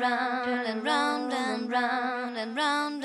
Round and round and round and round and round